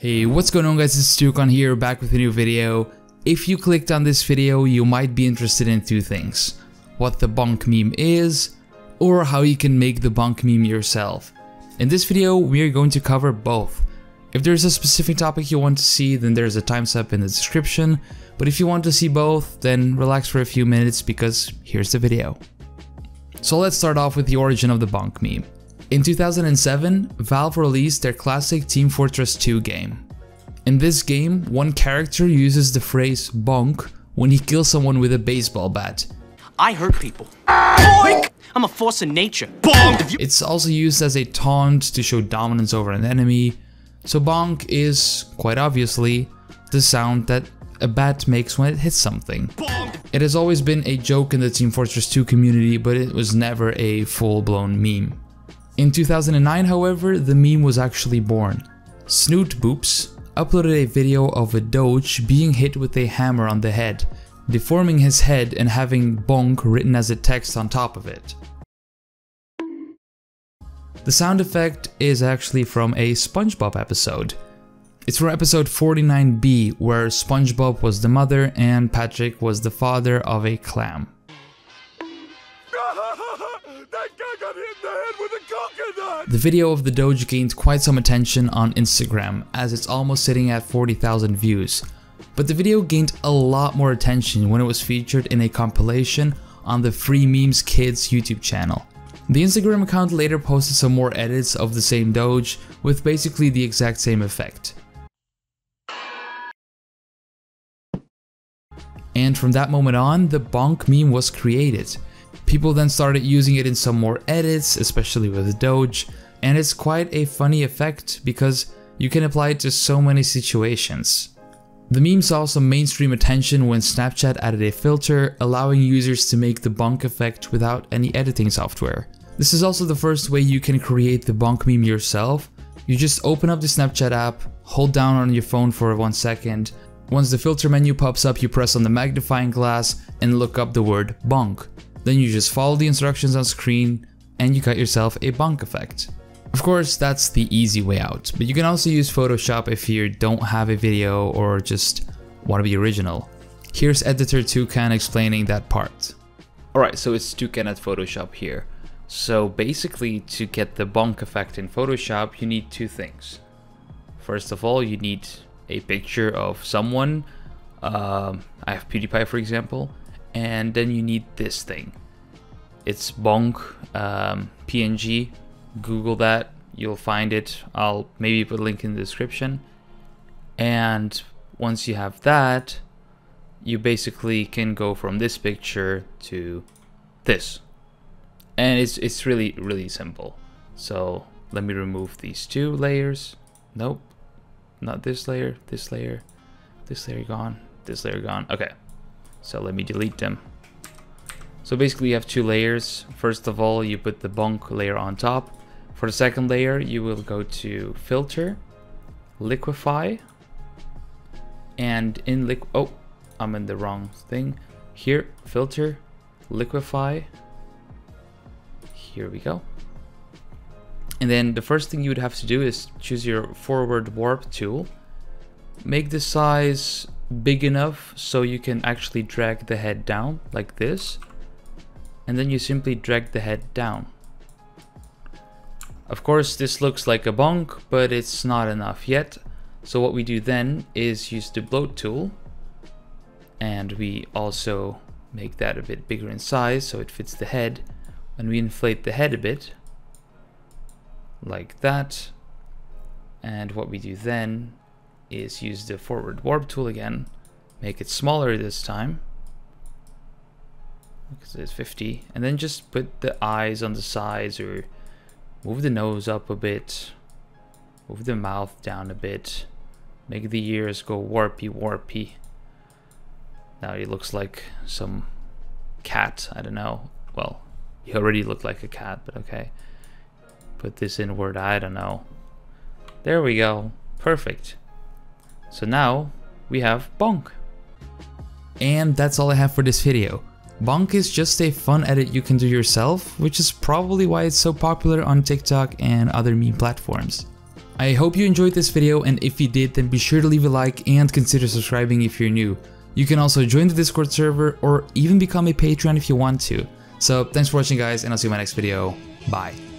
Hey, what's going on guys, it's Stukan here, back with a new video. If you clicked on this video, you might be interested in two things. What the bonk meme is, or how you can make the bonk meme yourself. In this video, we are going to cover both. If there's a specific topic you want to see, then there's a time timestamp in the description, but if you want to see both, then relax for a few minutes because here's the video. So let's start off with the origin of the bonk meme. In 2007, Valve released their classic Team Fortress 2 game. In this game, one character uses the phrase bonk when he kills someone with a baseball bat. I hurt people. Boink! I'm a force of nature. Bonk! It's also used as a taunt to show dominance over an enemy, so bonk is, quite obviously, the sound that a bat makes when it hits something. Bonk! It has always been a joke in the Team Fortress 2 community, but it was never a full-blown meme. In 2009, however, the meme was actually born. Snoot Boops uploaded a video of a Doge being hit with a hammer on the head, deforming his head and having bonk written as a text on top of it. The sound effect is actually from a SpongeBob episode. It's from episode 49b, where SpongeBob was the mother and Patrick was the father of a clam. The! The video of the Doge gained quite some attention on Instagram, as it's almost sitting at 40,000 views. But the video gained a lot more attention when it was featured in a compilation on the Free Memes Kids YouTube channel. The Instagram account later posted some more edits of the same Doge with basically the exact same effect. And from that moment on, the bonk meme was created. People then started using it in some more edits, especially with Doge, and it's quite a funny effect because you can apply it to so many situations. The meme saw some mainstream attention when Snapchat added a filter, allowing users to make the bonk effect without any editing software. This is also the first way you can create the bonk meme yourself. You just open up the Snapchat app, hold down on your phone for one second. Once the filter menu pops up, you press on the magnifying glass and look up the word bonk. Then you just follow the instructions on screen and you got yourself a bonk effect. Of course, that's the easy way out, but you can also use Photoshop if you don't have a video or just want to be original. Here's Editor Toucan explaining that part. Alright, so it's Toucan at Photoshop here. So basically, to get the bonk effect in Photoshop, you need two things. First of all, you need a picture of someone. Um, I have PewDiePie, for example and then you need this thing. It's bonk um, PNG. Google that, you'll find it. I'll maybe put a link in the description. And once you have that, you basically can go from this picture to this. And it's, it's really, really simple. So let me remove these two layers. Nope, not this layer, this layer, this layer gone, this layer gone. Okay, so let me delete them. So basically you have two layers. First of all, you put the bonk layer on top. For the second layer, you will go to filter, liquify, and in liq oh, I'm in the wrong thing. Here, filter, liquify. Here we go. And then the first thing you would have to do is choose your forward warp tool. Make the size big enough so you can actually drag the head down like this. And then you simply drag the head down. Of course this looks like a bonk but it's not enough yet. So what we do then is use the bloat tool. And we also make that a bit bigger in size so it fits the head. And we inflate the head a bit like that. And what we do then is use the forward warp tool again, make it smaller this time, because it's 50, and then just put the eyes on the sides or move the nose up a bit, move the mouth down a bit, make the ears go warpy warpy. Now he looks like some cat, I don't know. Well, he already looked like a cat, but okay. Put this inward, I don't know. There we go. Perfect. So now we have Bonk. And that's all I have for this video. Bonk is just a fun edit you can do yourself, which is probably why it's so popular on TikTok and other meme platforms. I hope you enjoyed this video and if you did then be sure to leave a like and consider subscribing if you're new. You can also join the Discord server or even become a patron if you want to. So thanks for watching guys and I'll see you in my next video. Bye.